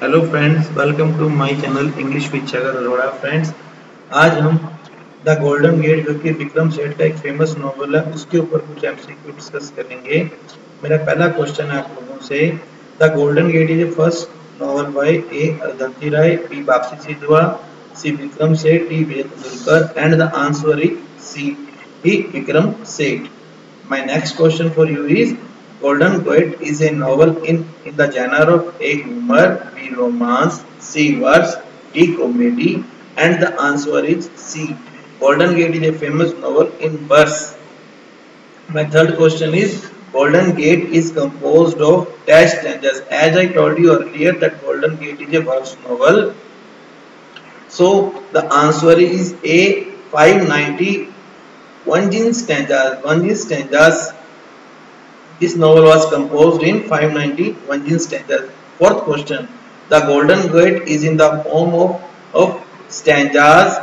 Hello friends welcome to my channel English with Shagar Arora friends आज हम the golden gate जो कि विक्रम सेठ का एक फ़ेमस नॉवल है, उसके ऊपर कुछ एमसीक्यू डिस्कस करेंगे। मेरा पहला क्वेश्चन है आप लोगों से। The golden gate is first novel by A Arundhati Roy B Bapsi Sidhwa C Vikram Seth D Vijay Tendulkar and the answer is C D Vikram Seth my next question for you is Golden Gate is a novel in, in the genre of A humor, B romance, C verse, D comedy and the answer is C. Golden Gate is a famous novel in verse. My third question is Golden Gate is composed of dash stanzas. As I told you earlier that Golden Gate is a verse novel. So the answer is A 590 One stanzas. One stanzas this novel was composed in 590 Onegin stanzas. Fourth question. The Golden Gate is in the form of, of stanzas,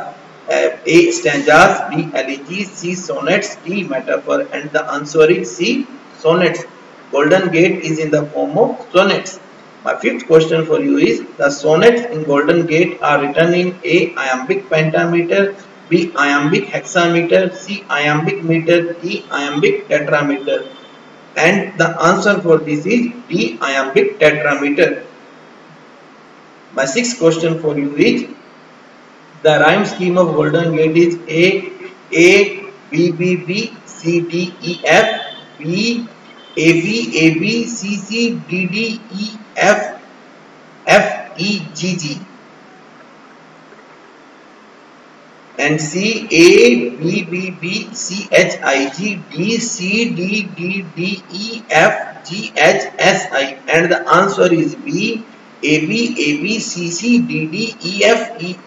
uh, A stanzas, B elegy, C sonnets, D metaphor and the answer is C sonnets. Golden Gate is in the form of sonnets. My fifth question for you is the sonnets in Golden Gate are written in A iambic pentameter, B iambic hexameter, C iambic meter, D iambic tetrameter and the answer for this is D iambic tetrameter. My sixth question for you is the rhyme scheme of Golden Gate is A A B B B C D E F B A B A B C C D D E F F E G G and C A B B B C H I G D C D D D E F G H S I and the answer is B A B A B C C D D E F E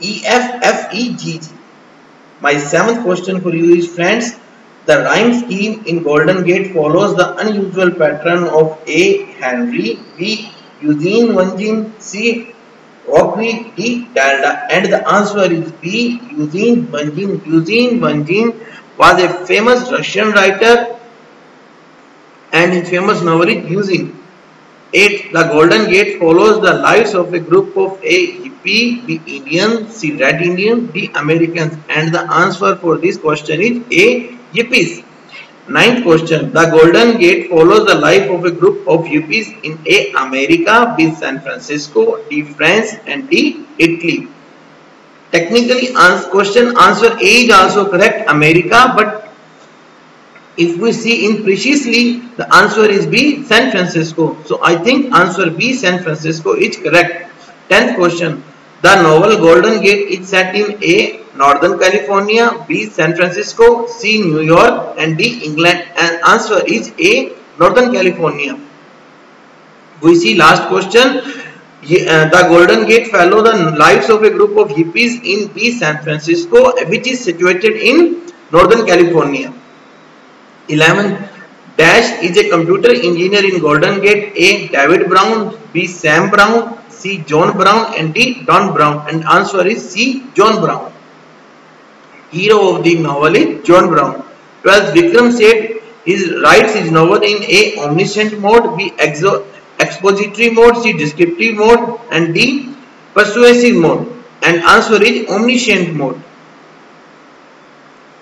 E F F E G G. My seventh question for you is friends the rhyme scheme in Golden Gate follows the unusual pattern of A. Henry, B. Eugene Onegin, C. Aubrey D. Dalda and the answer is B. Eugene Onegin. Eugene Onegin was a famous Russian writer and his famous novel is Eugene. 8. The Golden Gate follows the lives of a group of A. Hippie, B. Indian, C. Red Indian, D. Americans and the answer for this question is A. Yuppies. Ninth question. The Golden Gate follows the life of a group of yuppies in A. America, B. San Francisco, D. France and D. Italy. Technically, answer, question answer A is also correct, America, but if we see in preciously, the answer is B. San Francisco. So I think answer B. San Francisco is correct. Tenth question. The novel Golden Gate is set in A. Northern California, B. San Francisco, C. New York and D. England and answer is A. Northern California. We see last question. Uh, the Golden Gate follow the lives of a group of hippies in B. San Francisco which is situated in Northern California. 11. Dash is a computer engineer in Golden Gate. A. David Brown, B. Sam Brown, C. John Brown and D. Don Brown and answer is C. John Brown. Hero of the novel is John Brown. 12. Vikram said he writes his novel in A. Omniscient mode, B. Exo expository mode, C. Descriptive mode and D. Persuasive mode and answer is omniscient mode.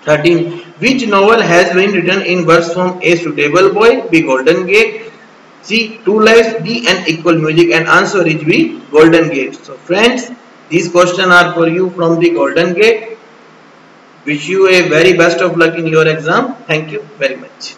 13. Which novel has been written in verse form A. Suitable Boy, B. Golden Gate, C. Two Lives, D. And Equal Music and answer is B. Golden Gate. So friends, these questions are for you from the Golden Gate. Wish you a very best of luck in your exam. Thank you very much.